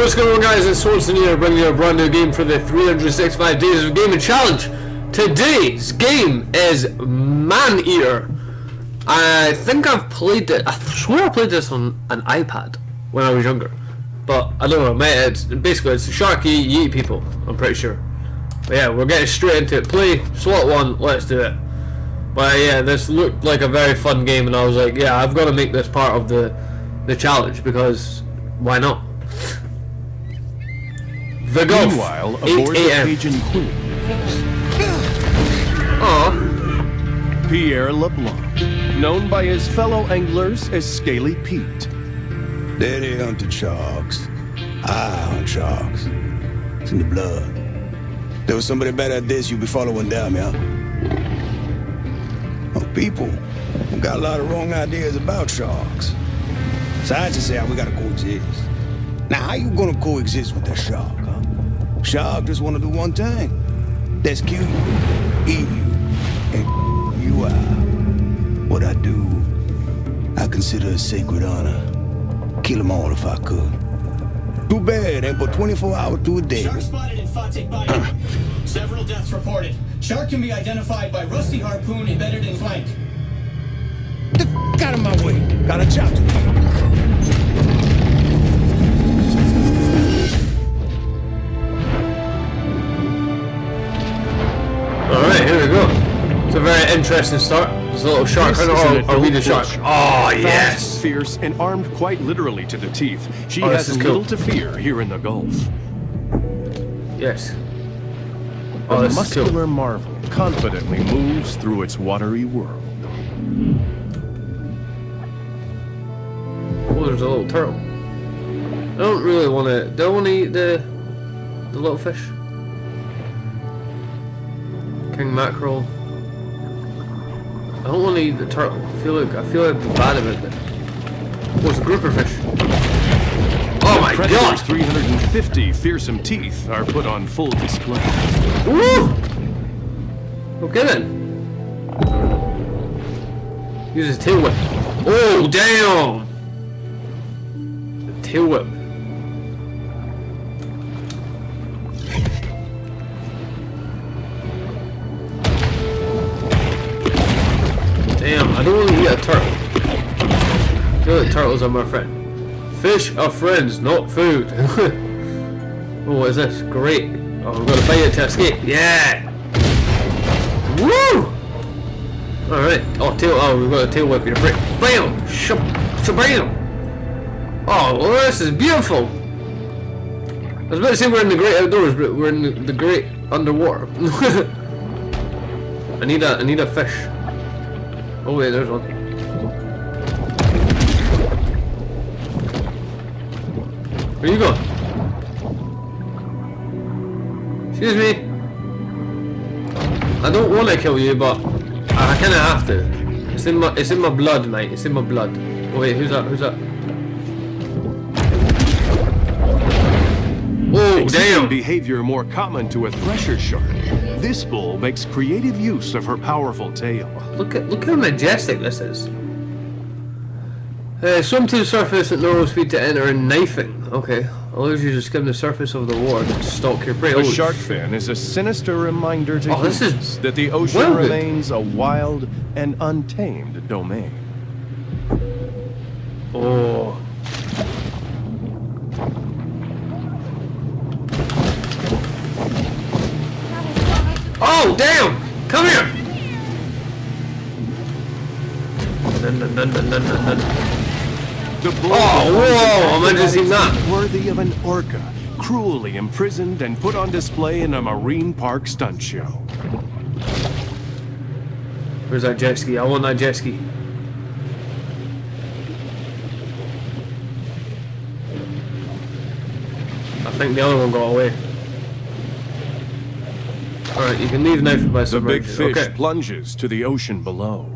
what's going on guys, it's Swanson here bringing you a brand new game for the 365 Days of Gaming Challenge. Today's game is Man Eater. I think I've played it, I swear I played this on an iPad when I was younger. But I don't know, mate, it's, basically it's a shark you, you eat people, I'm pretty sure. But yeah, we're getting straight into it. Play, slot one, let's do it. But yeah, this looked like a very fun game and I was like, yeah, I've got to make this part of the, the challenge because why not? The Gulf. Meanwhile, aboard the a.m. Cajun Queen, Aw, Pierre LeBlanc, known by his fellow anglers as Scaly Pete. Daddy hunted sharks. I hunt sharks. It's in the blood. There was somebody better at this, you'd be following down me, huh? Oh, people we got a lot of wrong ideas about sharks. Scientists say we gotta coexist. Now, how you gonna coexist with a shark, huh? Shark just wanna do one thing. That's kill you, eat you, and you are. What I do, I consider a sacred honor. Kill them all if I could. Too bad, ain't but 24 hours to a day. Shark spotted in Fawtick Bayou. Several deaths reported. Shark can be identified by rusty harpoon embedded in flank. Get the f- out of my way. Got a job to do. Here we go. It's a very interesting start. There's a little shark. This Or, is an or, are we the shark? Oh, Fast, yes! fierce, and armed quite literally to the teeth. She Oh, has is cool. little to fear here in the Gulf. Yes. A Oh, this is muscular cool. marvel confidently moves through its watery world. Oh, there's a little turtle. I don't really want to. Do I want to eat the the little fish? King mackerel. I don't want to eat the turtle. I feel like I feel like the bad about it. What's a grouper fish? Oh my Predator's god! 350 fearsome teeth are put on full display. Woo! Okay then. Use his tail whip. Oh damn! The tail whip. Damn, I don't want to eat a turtle. Like turtles are my friend. Fish are friends, not food. oh, what is this? Great. Oh, I'm gonna bite it to escape. Yeah! Woo! Alright. Oh, tail. Oh, we've got a tail whip here. Bam! Shab Shabam! Oh, well, this is beautiful! I was about to say we're in the great outdoors, but we're in the great underwater. I need a, I need a fish. Oh wait, there's one. Where you going? Excuse me. I don't want to kill you, but I kind of have to. It's in my, it's in my blood, mate. It's in my blood. Oh wait, who's that? Who's that? Oh Exhibiting damn! behavior more common to a thresher shark. This bull makes creative use of her powerful tail. Look at look how majestic this is. Uh, swim to the surface at normal speed to enter and knifing. Okay, allows you to skim the surface of the water and stalk your prey. The Oh, shark fin is a sinister reminder to Oh, this humans is that the ocean well remains a wild and untamed domain. Oh, The Oh, whoa, is imagine seeing that. worthy of an orca, cruelly imprisoned and put on display in a marine park stunt show. Where's that jet ski? I want that jet ski. I think the other one got away. Alright, you can leave now for my The big fish Okay. plunges to the ocean below.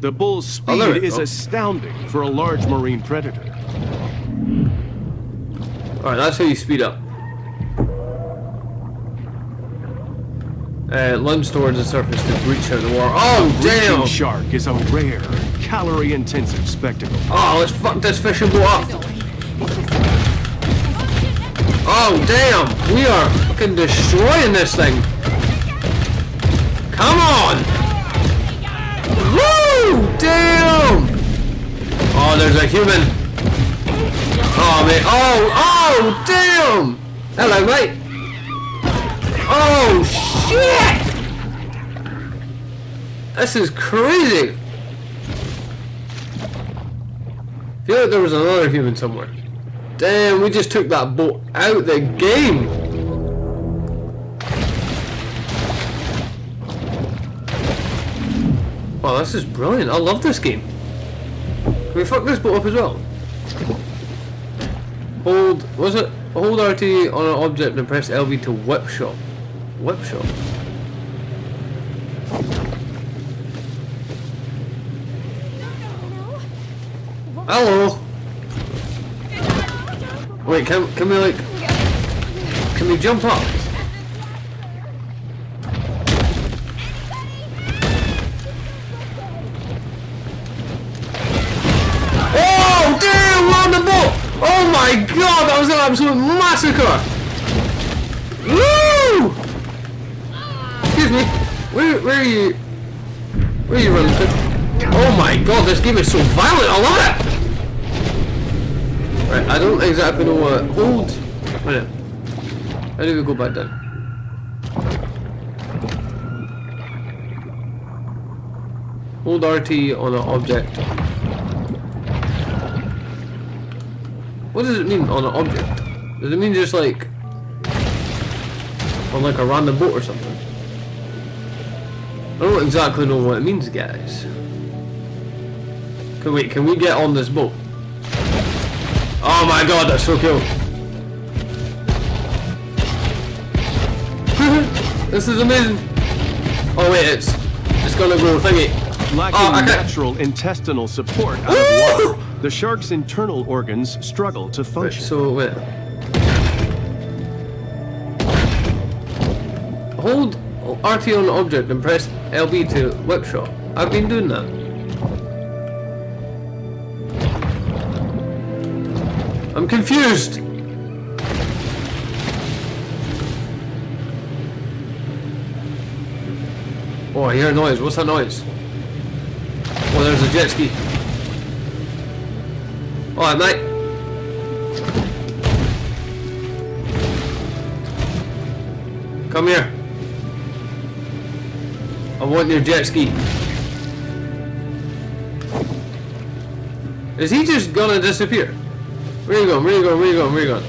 The bull's speed is astounding for a large marine predator. Alright, that's how you speed up. uh, limbs towards the surface to breach out the water. Oh, damn! shark is a rare, calorie-intensive spectacle. Oh, let's fuck this fishing boat up. Oh, damn! We are fucking destroying this thing. Come on! Damn! Oh, there's a human. Oh, mate. Oh, oh, damn! Hello, mate. Oh, shit! This is crazy. I feel like there was another human somewhere. Damn, we just took that boat out the game. Wow, this is brilliant. I love this game. Can we fuck this boat up as well? Hold, was it? Hold RT on an object and press LB to whip shot. Whip shot. Hello. Wait, can can we like can we jump up? Absolute massacre. Woo! Excuse me. Where where are you? Where are you running to? Oh my god! This game is so violent. I love it. Right, I don't exactly know what. Hold. Wait. How do we go back down? Hold RT on an object. What does it mean on an object? Does it mean just like on like a random boat or something? I don't exactly know what it means, guys. Can wait, can we get on this boat? Oh my god, that's so cool. this is amazing. Oh wait, it's it's gonna go thingy. Lacking Oh, okay. natural intestinal support out of water, the shark's internal organs struggle to Right, function. so wait. Hold RT on object and press LB to whip shot. I've been doing that. I'm confused. Oh, I hear a noise. What's that noise? Oh, there's a jet ski. Alright, mate. Come here. I want your jet ski. Is he just gonna disappear? Where you going? Where you going? Where you going? Where you going?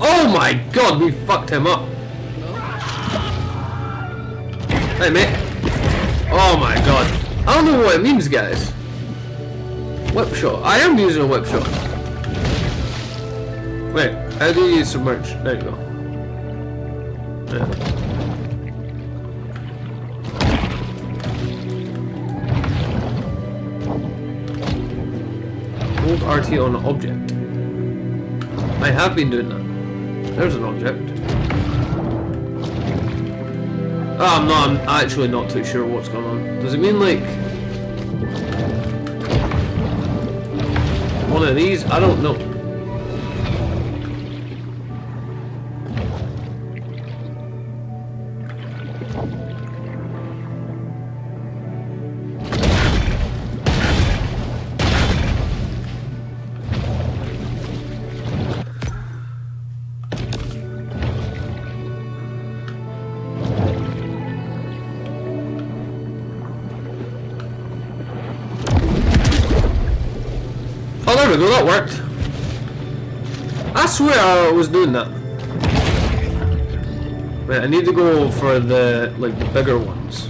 Oh my god, we fucked him up. Hey mate. Oh my god. I don't know what it means guys. Whip shot. I am using a whip shot. Wait, how do use submerge? There you go. Yeah. Hold RT on object. I have been doing that. There's an object. Oh, I'm not, I'm actually not too sure what's going on. Does it mean like... One of these? I don't know. Oh, there we go, that worked. I swear I was doing that. Wait, I need to go for the, like, the bigger ones.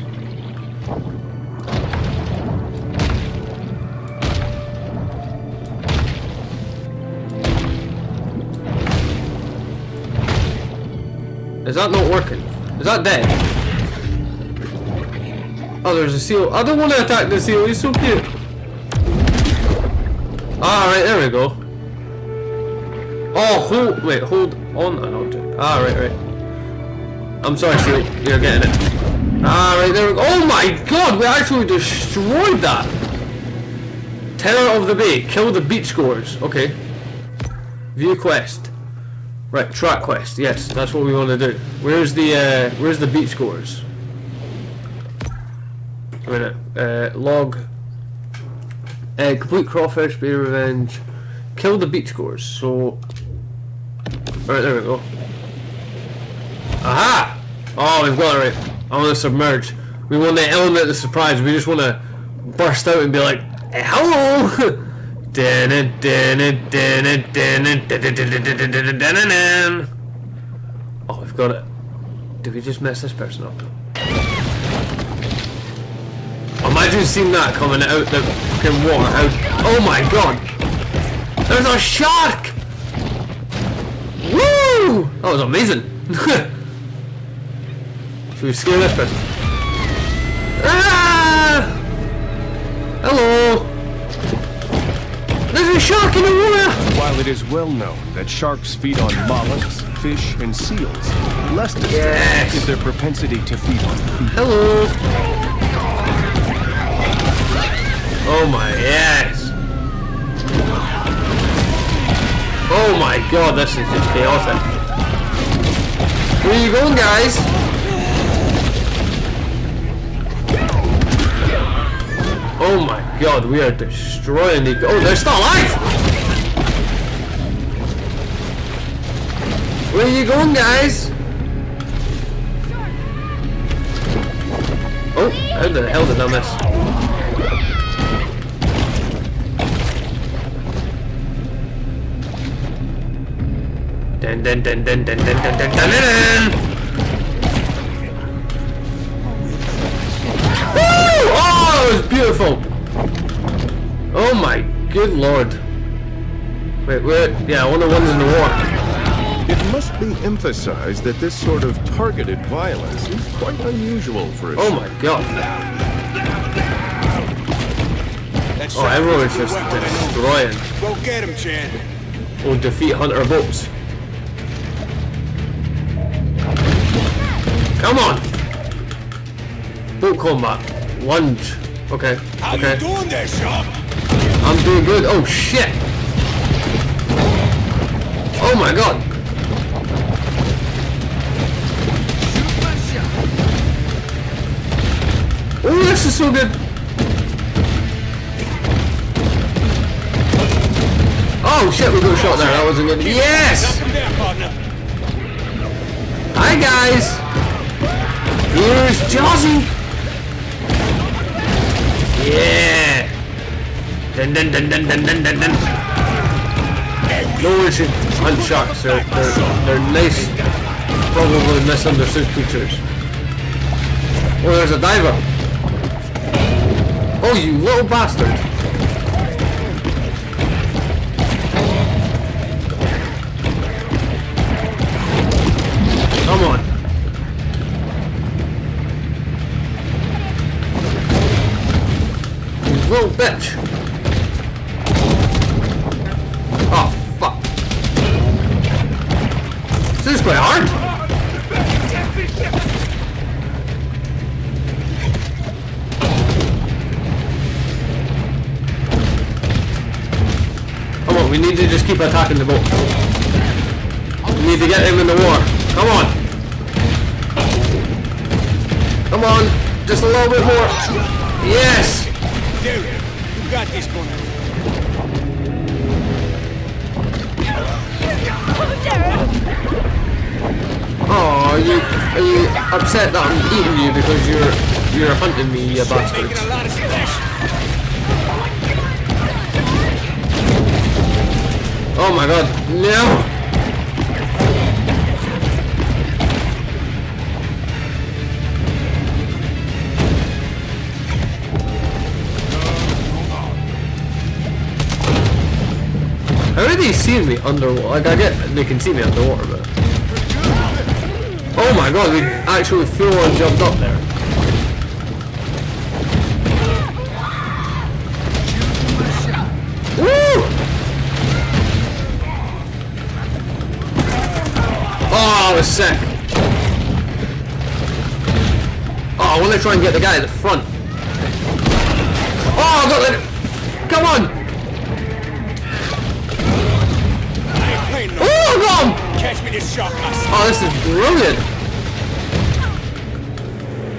Is that not working? Is that dead? Oh, there's a seal. I don't want to attack the seal, he's so cute. Alright, there we go. Oh, hold, wait, hold on an object. Ah, right, right. I'm sorry. You're getting it. Alright, there we go. Oh my god, we actually destroyed that! Terror of the Bay. Kill the beach goers. Okay. View quest. Right, track quest. Yes, that's what we want to do. Where's the uh, where's the beach goers? A minute. Uh, log. Uh, complete crawfish, bay revenge. Kill the beach goers. So. Alright, there we go. Aha! Oh, we've got it right. I want to submerge. We want the element of surprise. We just want to burst out and be like, hey, hello! Oh, we've got it. Did we just mess this person up? Imagine seeing that coming out the fucking water. Out. Oh my god! There's a shark! Woo! That was amazing. Should we scare this person? Ah! Hello! There's a shark in the water! While it is well known that sharks feed on mollusks, fish, and seals, less Yes. is their propensity to feed on food. Hello! Oh my, yes! Oh my god, this is just chaotic. Eh? Where are you going, guys? Oh my god, we are destroying the... Oh, they're still alive! Where are you going, guys? Oh, how the hell did I miss? Dun dun dun dun dun dun dun dun dun dun Woo! Oh, it was beautiful! Oh my good lord. Wait, wait, yeah, one of the ones in the water. It must be emphasized that this sort of targeted violence is quite unusual for a Oh my god. That's Oh, everyone's just destroying. Go get him, Chan. Or defeat hunter boats. Come on! Boat combat. Lunge. Okay. How okay. you doing there, Shark? I'm doing good. Oh shit! Oh my god! Oh, this is so good! Oh shit, we got shot there. That wasn't good. Yes! Knock him down, partner. Hi guys! Here's Jazzy! Yeah! Dun dun dun dun dun dun dun dun! No should hunt. They're, they're, they're nice, probably misunderstood creatures. Oh, there's a diver! Oh, you little bastard! Little bitch. Oh, fuck. This is quite hard. Come on, we need to just keep attacking the boat. We need to get him in the war. Come on. Come on. Just a little bit more. Yes. Oh, are you are you upset that I'm eating you because you're you're hunting me, you splash. Oh my god, no! How are they me underwater? Like I get they can see me underwater, but oh my god, we actually full on jumped up there. Woo! Oh, that was sick. Oh, I want to try and get the guy at the front. Oh, I got it. Come on. Oh, him. Catch me this. Oh, this is brilliant.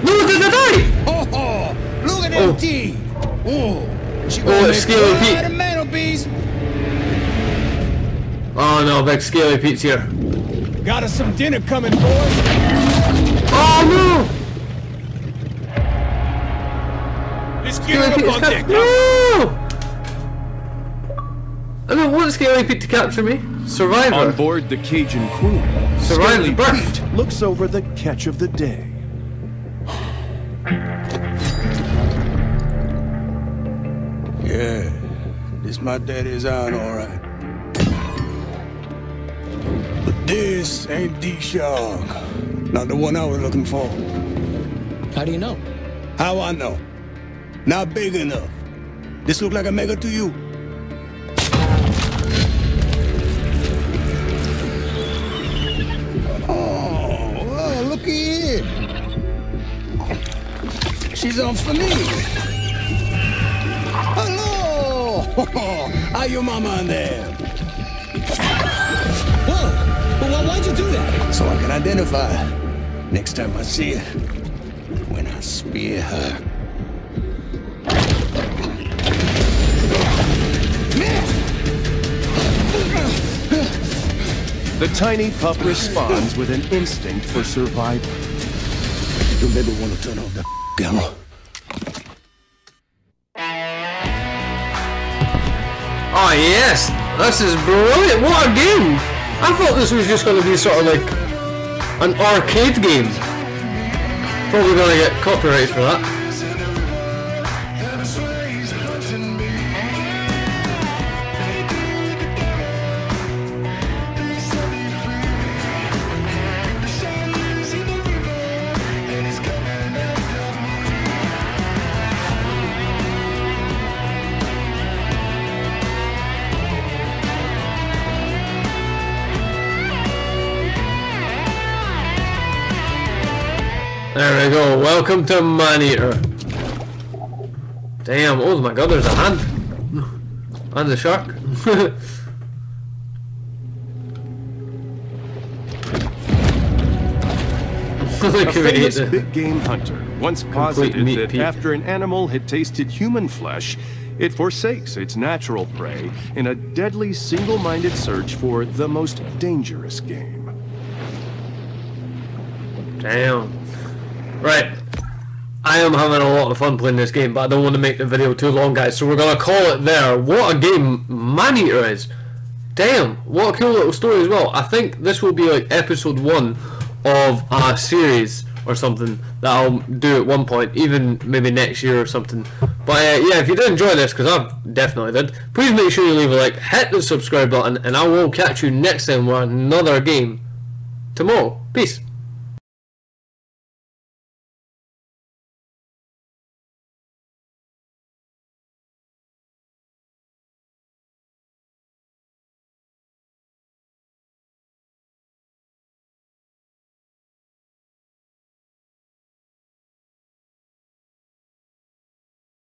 Look at I die? Oh, oh, look at Oh. them. Oh, she Oh, gonna it's make Scaly Pete. of mantelpiece. Oh no, big scaly Pete's here. Got us some dinner coming, boys. Oh Let's no! get her Scaly Pete up is on deck. No! I don't want Scaly Pete to capture me. Survivor. On board the Cajun Queen, Survive Scaly the birth. Pete looks over the catch of the day. Yeah, this my daddy's iron, all right. But this ain't the shark. Not the one I was looking for. How do you know? How I know? Not big enough. This look like a mega to you? She's on for me. Hello! Are your mama in there? Whoa! But why, why'd you do that? So I can identify her next time I see her. When I spear her. The tiny pup responds with an instinct for survival. Don't ever want to turn off the camera. Oh yes, this is brilliant. What a game! I thought this was just going to be sort of like an arcade game. Probably going to get copyright for that. Welcome to Maneater. Damn. Oh my god, there's a hand. And a shark. A famous big game hunter once posited that Pete. after an animal had tasted human flesh, it forsakes its natural prey in a deadly single-minded search for the most dangerous game. Damn. Right. I am having a lot of fun playing this game, but I don't want to make the video too long, guys, so we're going to call it there. What a game Maneater is. Damn, what a cool little story as well. I think this will be like episode one of a series or something that I'll do at one point, even maybe next year or something. But uh, yeah, if you did enjoy this, because I definitely did, please make sure you leave a like, hit the subscribe button, and I will catch you next time with another game tomorrow. Peace.